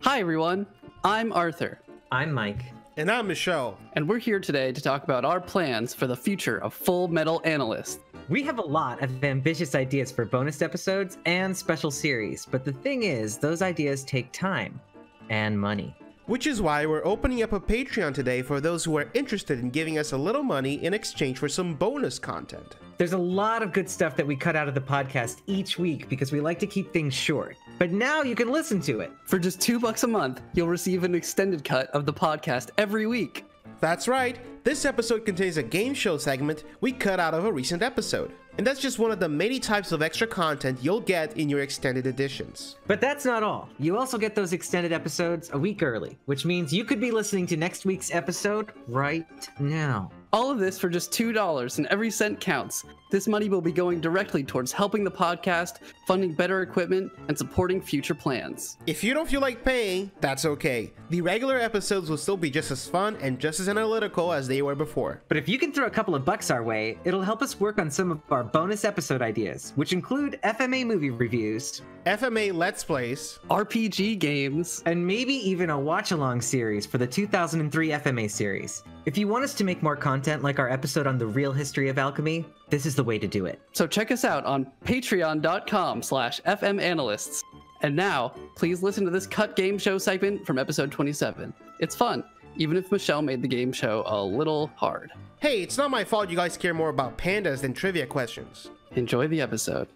Hi, everyone. I'm Arthur, I'm Mike. And I'm Michelle. and we're here today to talk about our plans for the future of Fullmetal Analysts. We have a lot of ambitious ideas for bonus episodes and special series, but the thing is, those ideas take time and money. Which is why we're opening up a Patreon today for those who are interested in giving us a little money in exchange for some bonus content. There's a lot of good stuff that we cut out of the podcast each week because we like to keep things short. But now you can listen to it. For just two bucks a month, you'll receive an extended cut of the podcast every week. That's right, this episode contains a game show segment we cut out of a recent episode. And that's just one of the many types of extra content you'll get in your extended editions. But that's not all. You also get those extended episodes a week early, which means you could be listening to next week's episode right now. All of this for just $2, and every cent counts. This money will be going directly towards helping the podcast, funding better equipment, and supporting future plans. If you don't feel like paying, that's okay. The regular episodes will still be just as fun and just as analytical as they were before. But if you can throw a couple of bucks our way, it'll help us work on some of our bonus episode ideas, which include FMA movie reviews, FMA Let's Plays, RPG games, and maybe even a watch along series for the 2003 FMA series. If you want us to make more content like our episode on the real history of alchemy, this is the way to do it. so check us out on patreon.com slash fmanalysts. And now, please listen to this cut game show segment from episode 27. It's fun, even if Michelle made the game show a little hard. Hey, it's not my fault you guys care more about pandas than trivia questions. Enjoy the episode.